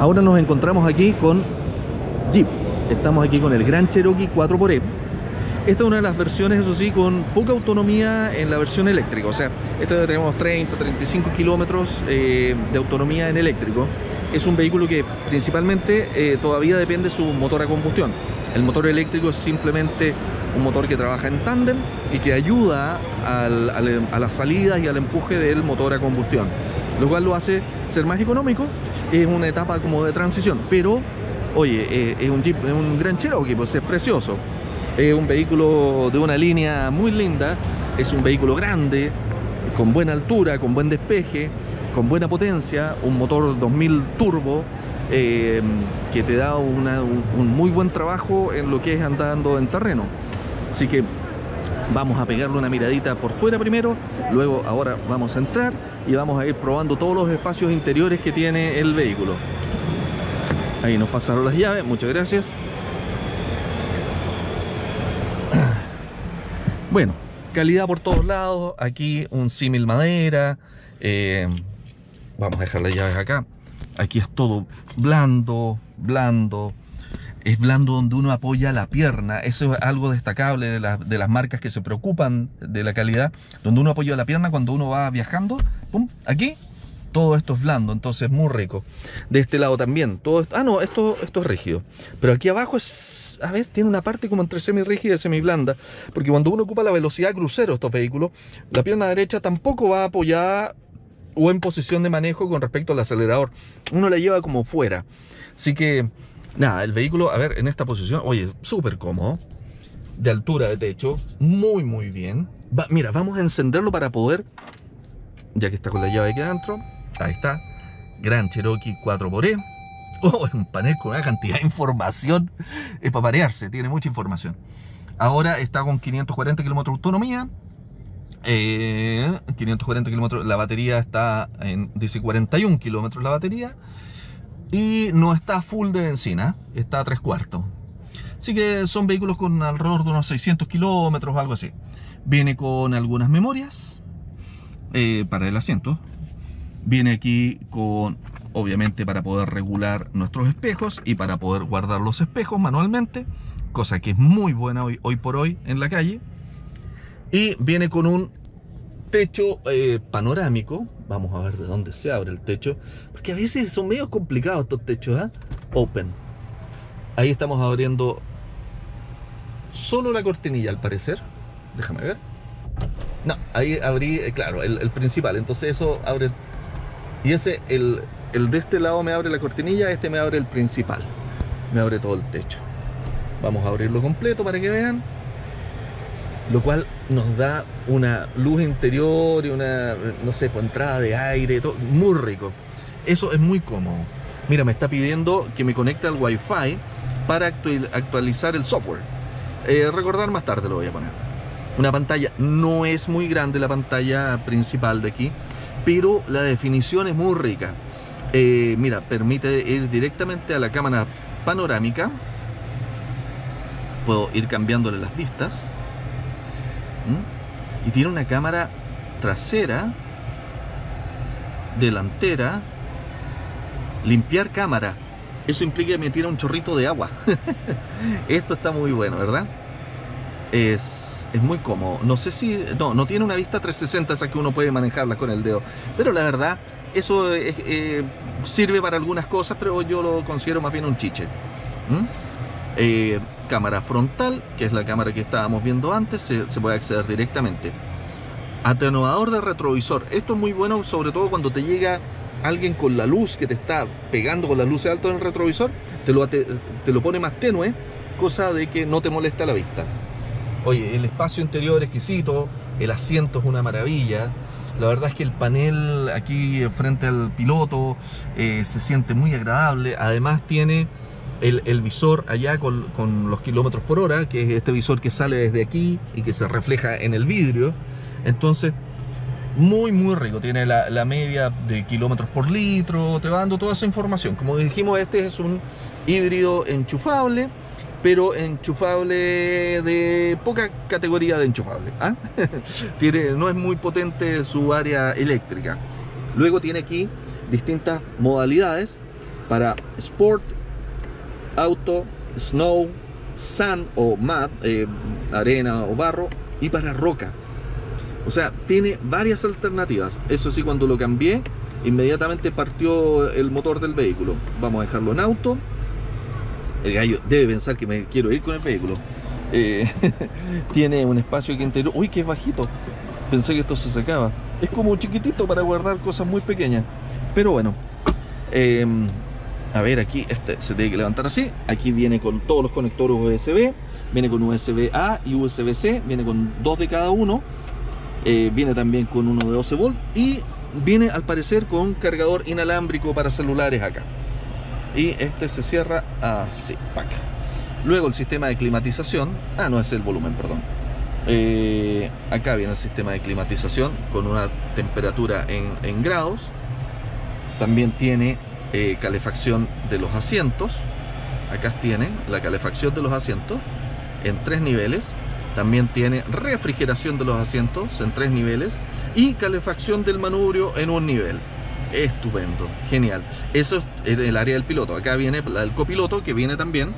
Ahora nos encontramos aquí con Jeep. Estamos aquí con el Gran Cherokee 4xE. Esta es una de las versiones, eso sí, con poca autonomía en la versión eléctrica. O sea, esta tenemos 30, 35 kilómetros eh, de autonomía en eléctrico. Es un vehículo que principalmente eh, todavía depende de su motor a combustión. El motor eléctrico es simplemente un motor que trabaja en tándem y que ayuda a las salidas y al empuje del motor a combustión, lo cual lo hace ser más económico. Es una etapa como de transición, pero oye, eh, es un Jeep, es un gran Cherokee, pues es precioso. Es un vehículo de una línea muy linda, es un vehículo grande, con buena altura, con buen despeje, con buena potencia, un motor 2000 turbo, eh, que te da un, muy buen trabajo en lo que es andando en terreno. Así que vamos a pegarle una miradita por fuera primero, luego ahora vamos a entrar y vamos a ir probando todos los espacios interiores que tiene el vehículo. Ahí nos pasaron las llaves, muchas gracias. Bueno, calidad por todos lados, aquí un símil madera, eh, vamos a dejar las llaves acá. Aquí es todo blando, blando. Es blando donde uno apoya la pierna. Eso es algo destacable de, de, las marcas que se preocupan de la calidad. Donde uno apoya la pierna cuando uno va viajando. Pum, aquí todo esto es blando, entonces muy rico. De este lado también, todo esto, ah no, esto, esto es rígido. Pero aquí abajo es, a ver, tiene una parte como entre semi rígida y semi blanda, porque cuando uno ocupa la velocidad crucero estos vehículos, la pierna derecha tampoco va apoyada o en posición de manejo con respecto al acelerador. Uno la lleva como fuera. Así que, nada, el vehículo, a ver, en esta posición, oye, súper cómodo. De altura de techo, muy, muy bien. Mira, vamos a encenderlo para poder, ya que está con la llave aquí adentro, Ahí está. Gran Cherokee 4xE. Oh, es un panel con una cantidad de información. Es para parearse, tiene mucha información. Ahora está con 540 kilómetros de autonomía. Eh, 540 kilómetros, la batería está en, dice 41 kilómetros la batería. Y no está full de benzina, está a 3 cuartos. Así que son vehículos con alrededor de unos 600 kilómetros algo así. Viene con algunas memorias eh, para el asiento, Viene aquí con, obviamente, para poder regular nuestros espejos y para poder guardar los espejos manualmente, cosa que es muy buena hoy, hoy por hoy en la calle. Y viene con un techo eh, panorámico. Vamos a ver de dónde se abre el techo. Porque a veces son medio complicados estos techos, ¿eh? Open. Ahí estamos abriendo solo la cortinilla al parecer. Déjame ver. No, ahí abrí, eh, claro, el, el principal. Entonces eso abre y ese, el, el de este lado me abre la cortinilla, este me abre el principal. Me abre todo el techo. Vamos a abrirlo completo para que vean. Lo cual nos da una luz interior y una, no sé, pues, entrada de aire, todo, muy rico. Eso es muy cómodo. Mira, me está pidiendo que me conecte al Wi-Fi para actualizar el software. Eh, recordar más tarde lo voy a poner. Una pantalla, no es muy grande la pantalla principal de aquí, pero la definición es muy rica. Eh, mira, permite ir directamente a la cámara panorámica. Puedo ir cambiándole las vistas. ¿Mm? Y tiene una cámara trasera, delantera, limpiar cámara. Eso implica que me tira un chorrito de agua. Esto está muy bueno, ¿verdad? Es es muy cómodo. No sé si. No, no tiene una vista 360 esa que uno puede manejarla con el dedo. Pero la verdad, eso es, eh, sirve para algunas cosas, pero yo lo considero más bien un chiche. ¿Mm? Eh, cámara frontal, que es la cámara que estábamos viendo antes, se, puede acceder directamente. Atenuador de retrovisor. Esto es muy bueno, sobre todo cuando te llega alguien con la luz que te está pegando con las luces altas en el retrovisor, te lo, te lo pone más tenue, cosa de que no te molesta la vista. Oye, el espacio interior exquisito, el asiento es una maravilla. La verdad es que el panel aquí frente al piloto eh, se siente muy agradable. Además tiene el, visor allá con, los kilómetros por hora, que es este visor que sale desde aquí y que se refleja en el vidrio. Entonces, muy, muy rico. Tiene la, media de kilómetros por litro, te va dando toda esa información. Como dijimos, este es un híbrido enchufable pero enchufable de poca categoría de enchufable. ¿ah? no es muy potente su área eléctrica. Luego tiene aquí distintas modalidades para Sport, Auto, Snow, Sand o Mud, eh, arena o barro, y para roca. O sea, tiene varias alternativas. Eso sí, cuando lo cambié, inmediatamente partió el motor del vehículo. Vamos a dejarlo en auto. El gallo debe pensar que me quiero ir con el vehículo. Eh, tiene un espacio aquí interior. Uy, que es bajito. Pensé que esto se sacaba. Es como chiquitito para guardar cosas muy pequeñas. Pero bueno. Eh, a ver, aquí este se tiene que levantar así. Aquí viene con todos los conectores USB. Viene con USB A y USB C. Viene con dos de cada uno. Eh, viene también con uno de 12 volt. Y viene al parecer con cargador inalámbrico para celulares acá. Y este se cierra así. Pack. Luego el sistema de climatización. Ah, no es el volumen, perdón. Eh, acá viene el sistema de climatización con una temperatura en, en grados. También tiene eh, calefacción de los asientos. Acá tienen la calefacción de los asientos en tres niveles. También tiene refrigeración de los asientos en tres niveles y calefacción del manubrio en un nivel. Estupendo, genial. Eso es el área del piloto. Acá viene la del copiloto que viene también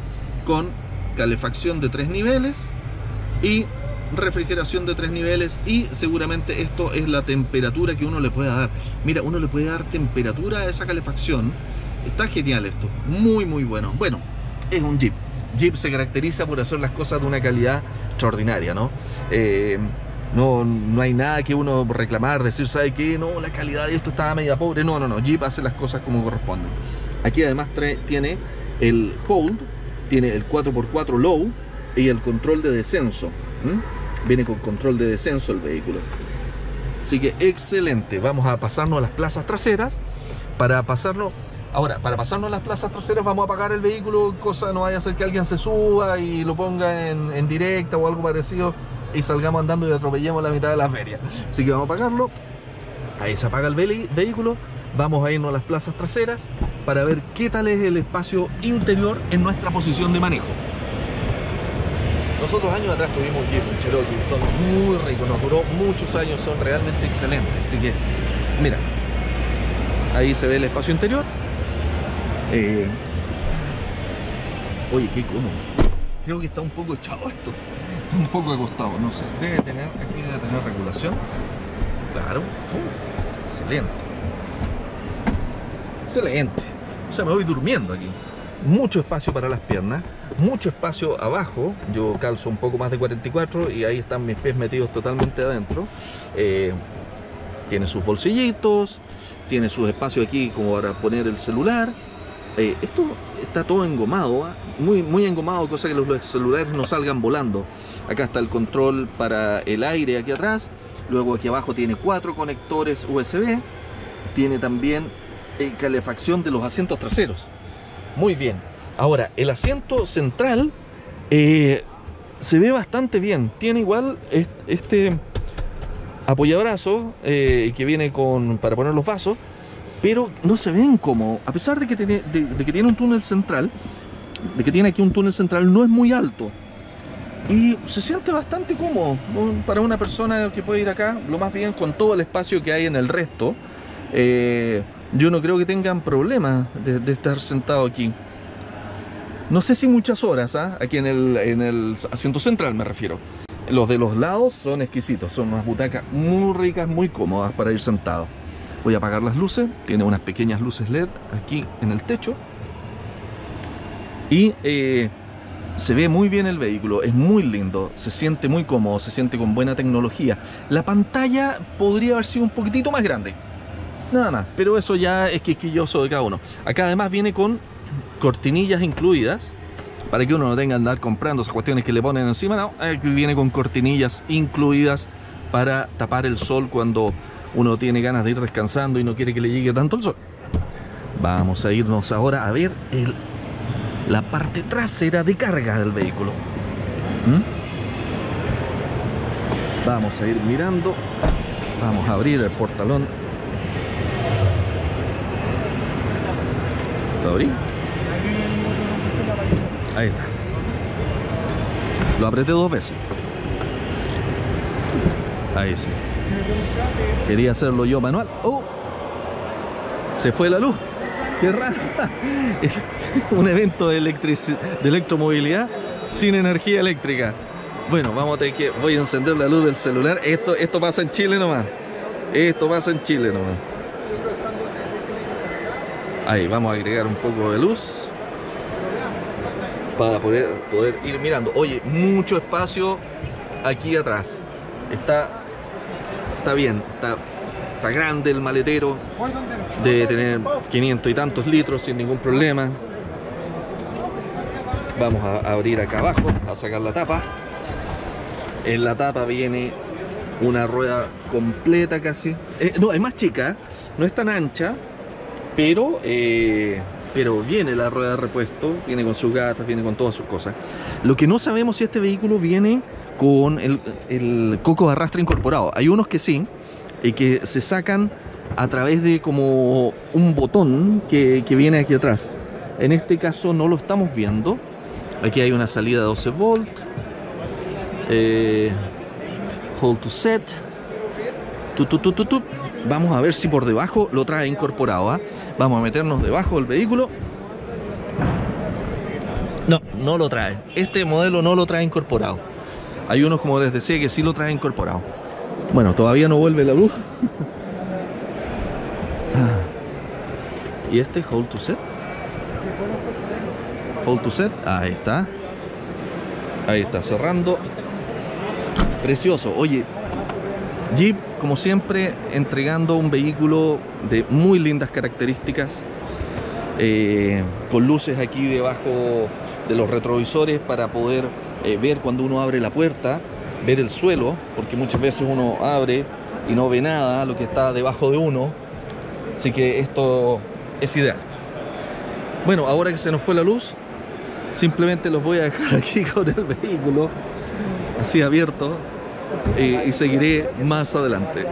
con calefacción de tres niveles y refrigeración de tres niveles y seguramente esto es la temperatura que uno le puede dar. Mira, uno le puede dar temperatura a esa calefacción. Está genial esto, muy muy bueno. Bueno, es un Jeep. Jeep se caracteriza por hacer las cosas de una calidad extraordinaria, ¿no? Eh, no, no hay nada que uno reclamar, decir, ¿sabe qué? No, la calidad de esto estaba media pobre. No, no, no. Jeep hace las cosas como corresponden. Aquí además tiene el hold, tiene el 4x4 low y el control de descenso. Viene con control de descenso el vehículo. Así que excelente. Vamos a pasarnos a las plazas traseras. Para pasarnos, ahora, para pasarnos a las plazas traseras vamos a apagar el vehículo, cosa no vaya a ser que alguien se suba y lo ponga en, directa o algo parecido y salgamos andando y atropellemos la mitad de la feria. Así que vamos a apagarlo. Ahí se apaga el vehículo. Vamos a irnos a las plazas traseras para ver qué tal es el espacio interior en nuestra posición de manejo. Nosotros años atrás tuvimos Jeep, Cherokee, son muy ricos, nos duró muchos años, son realmente excelentes. Así que, mira, ahí se ve el espacio interior. Eh, oye, qué cómodo. Creo que está un poco echado esto. Un poco acostado, no sé. Debe tener, aquí debe tener regulación. Claro. Uh, excelente. Excelente. O sea, me voy durmiendo aquí mucho espacio para las piernas, mucho espacio abajo, yo calzo un poco más de 44 y ahí están mis pies metidos totalmente adentro. Eh, tiene sus bolsillitos, tiene sus espacios aquí como para poner el celular. Eh, esto está todo engomado, ¿ah? muy, engomado, cosa que los celulares no salgan volando. Acá está el control para el aire aquí atrás, luego aquí abajo tiene cuatro conectores USB, tiene también eh, calefacción de los asientos traseros. Muy bien. Ahora, el asiento central eh, se ve bastante bien. Tiene igual este apoyabrazo eh, que viene con para poner los vasos, pero no se ve incómodo. A pesar de que, tiene, un túnel central, de que tiene aquí un túnel central, no es muy alto. Y se siente bastante cómodo para una persona que puede ir acá, lo más bien con todo el espacio que hay en el resto. Eh, yo no creo que tengan problemas de, estar sentado aquí. No sé si muchas horas, ¿ah? aquí en el, en el asiento central me refiero. Los de los lados son exquisitos, son unas butacas muy ricas, muy cómodas para ir sentado. Voy a apagar las luces, tiene unas pequeñas luces LED aquí en el techo. Y eh, se ve muy bien el vehículo, es muy lindo, se siente muy cómodo, se siente con buena tecnología. La pantalla podría haber sido un poquitito más grande, Nada más, pero eso ya es quisquilloso de cada uno. Acá además viene con cortinillas incluidas, para que uno no tenga que andar comprando esas cuestiones que le ponen encima, no, aquí viene con cortinillas incluidas para tapar el sol cuando uno tiene ganas de ir descansando y no quiere que le llegue tanto el sol. Vamos a irnos ahora a ver la parte trasera de carga del vehículo. ¿Mm? Vamos a ir mirando. Vamos a abrir el portalón Ahí está. Lo apreté dos veces. Ahí sí. Quería hacerlo yo manual. ¡Oh! Se fue la luz. Qué raro. Un evento de, de electromovilidad sin energía eléctrica. Bueno, vamos a tener que. Voy a encender la luz del celular. Esto, esto pasa en Chile nomás. Esto pasa en Chile nomás. Ahí, vamos a agregar un poco de luz. Para poder, poder ir mirando. Oye, mucho espacio aquí atrás. Está. Está bien. Está, grande el maletero. Debe tener 500 y tantos litros sin ningún problema. Vamos a abrir acá abajo, a sacar la tapa. En la tapa viene una rueda completa casi. Eh, no, es más chica, no es tan ancha, pero, eh, pero viene la rueda de repuesto, viene con sus gatas, viene con todas sus cosas. Lo que no sabemos si este vehículo viene con el, coco de arrastre incorporado. Hay unos que sí, y que se sacan a través de como un botón que, viene aquí atrás. En este caso no lo estamos viendo. Aquí hay una salida de 12 volt eh, hold to set. Vamos a ver si por debajo lo trae incorporado. ¿ah? Vamos a meternos debajo del vehículo. No, no lo trae. Este modelo no lo trae incorporado. Hay unos, como les decía, que sí lo trae incorporado. Bueno, todavía no vuelve la luz. ¿Y este hold to set? Hold to set. Ahí está. Ahí está cerrando. Precioso. Oye, Jeep, como siempre, entregando un vehículo de muy lindas características. Eh, con luces aquí debajo de los retrovisores para poder eh, ver cuando uno abre la puerta, ver el suelo, porque muchas veces uno abre y no ve nada, lo que está debajo de uno. Así que esto es ideal. Bueno, ahora que se nos fue la luz, simplemente los voy a dejar aquí con el vehículo así abierto y seguiré más adelante.